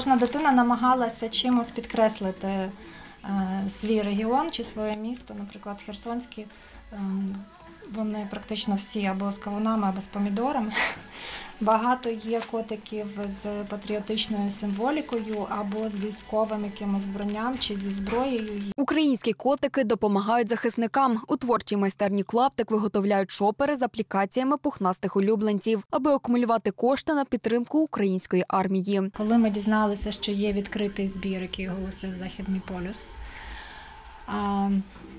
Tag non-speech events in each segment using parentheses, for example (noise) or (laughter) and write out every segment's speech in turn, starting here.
кожна дитина намагалася чимось підкреслити е, свій регіон чи своє місто. Наприклад, херсонські ем, вони практично всі або з кавунами, або з помідорами. (laughs) Багато є котиків з патріотичною символікою, або з військовим якимось вбранням чи зі зброєю. Українські котики допомагають захисникам. У творчій майстерні клаптик виготовляють шопери з аплікаціями пухнастих улюбленців, аби акумулювати кошти на підтримку української армії. Коли ми дізналися, що є відкритий збір, який оголосив Західний полюс,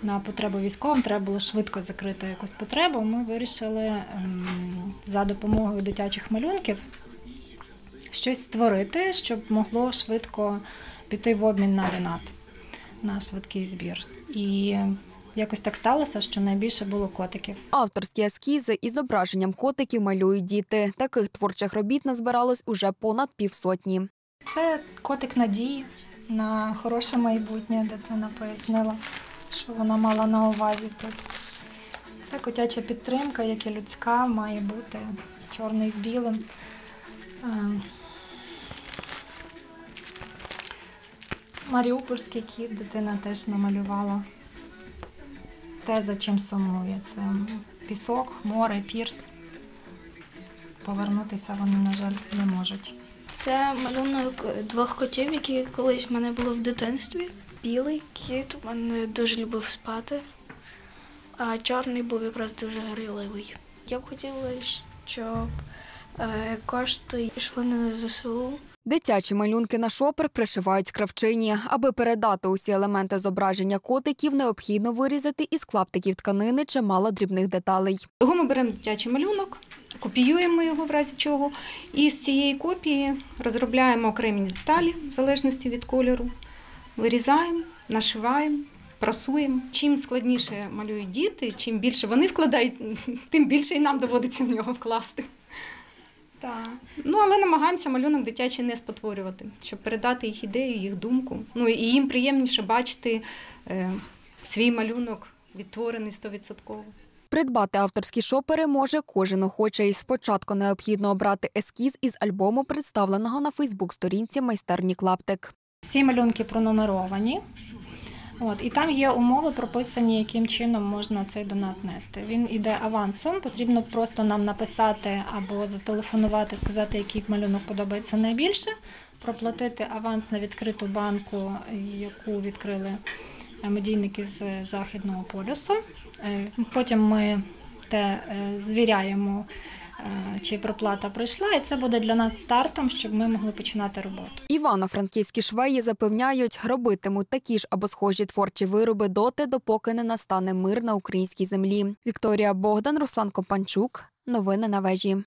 на потребу військовим треба було швидко закрити якусь потребу, ми вирішили ем, за допомогою дитячих малюнків щось створити, щоб могло швидко піти в обмін на донат, на швидкий збір. І якось так сталося, що найбільше було котиків. Авторські ескізи із зображенням котиків малюють діти. Таких творчих робіт назбиралось уже понад півсотні. Це котик надії на хороше майбутнє, дитина пояснила, що вона мала на увазі тут. Це котяча підтримка, як і людська, має бути чорний з білим. Маріупольський кіт дитина теж намалювала. Те, за чим сумує. Це пісок, море, пірс. Повернутися вони, на жаль, не можуть. Це малюнок двох котів, які колись в мене було в дитинстві. Білий кіт у мене дуже любив спати, а чорний був якраз дуже грайливий. Я б хотіла, щоб е, кошти йшли на ЗСУ. Дитячі малюнки на шопер пришивають кравчині. Аби передати усі елементи зображення котиків, необхідно вирізати із клаптиків тканини чимало дрібних деталей. Того ми беремо дитячий малюнок, копіюємо його в разі чого, і з цієї копії розробляємо окремі деталі в залежності від кольору, вирізаємо, нашиваємо, прасуємо. Чим складніше малюють діти, чим більше вони вкладають, (laughs) тим більше і нам доводиться в нього вкласти. Так. Ну, але намагаємося малюнок дитячий не спотворювати, щоб передати їх ідею, їх думку. Ну і їм приємніше бачити е, свій малюнок відтворений 100%. Придбати авторські шопери може кожен охочий. Спочатку необхідно обрати ескіз із альбому, представленого на Фейсбук-сторінці майстерні клаптик. Всі малюнки пронумеровані. От, і там є умови прописані, яким чином можна цей донат нести. Він іде авансом, потрібно просто нам написати або зателефонувати, сказати, який малюнок подобається найбільше, проплатити аванс на відкриту банку, яку відкрили медійники з Західного полюсу. Е, Потім ми те е, звіряємо, чи проплата пройшла, і це буде для нас стартом, щоб ми могли починати роботу. Івано-франківські швеї запевняють, робитимуть такі ж або схожі творчі вироби доти, допоки не настане мир на українській землі. Вікторія Богдан, Руслан Компанчук. Новини на вежі.